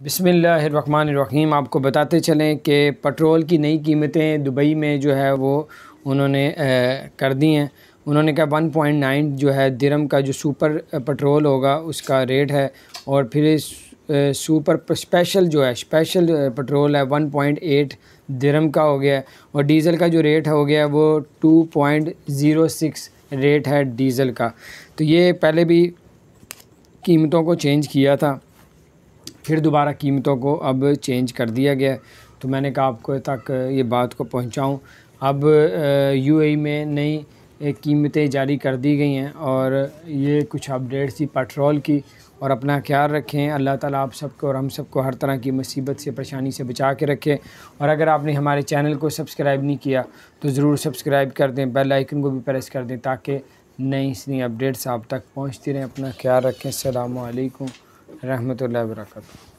बिसमीम आपको बताते चलें कि पेट्रोल की नई कीमतें दुबई में जो है वो उन्होंने कर दी हैं। उन्होंने कहा 1.9 जो है दिरम का जो सुपर पेट्रोल होगा उसका रेट है और फिर सुपर स्पेशल जो है, स्पेशल पेट्रोल है 1.8 दिरम का हो गया और डीज़ल का जो रेट हो गया वो 2.06 रेट है डीज़ल का। तो ये पहले भी कीमतों को चेंज किया था। फिर दोबारा कीमतों को अब चेंज कर दिया गया तो मैंने कहा, आपको तक ये बात को पहुँचाऊँ। अब यूएई में नई कीमतें जारी कर दी गई हैं और ये कुछ अपडेट्स थी पेट्रोल की और अपना ख्याल रखें। अल्लाह ताला आप सबको और हम सबको हर तरह की मुसीबत से, परेशानी से बचा के रखें। और अगर आपने हमारे चैनल को सब्सक्राइब नहीं किया तो ज़रूर सब्सक्राइब कर दें, बेल आइकन को भी प्रेस कर दें ताकि नई नई अपडेट्स आप तक पहुँचती रहें। अपना ख्याल रखें। अल्लाम व बरकातहू।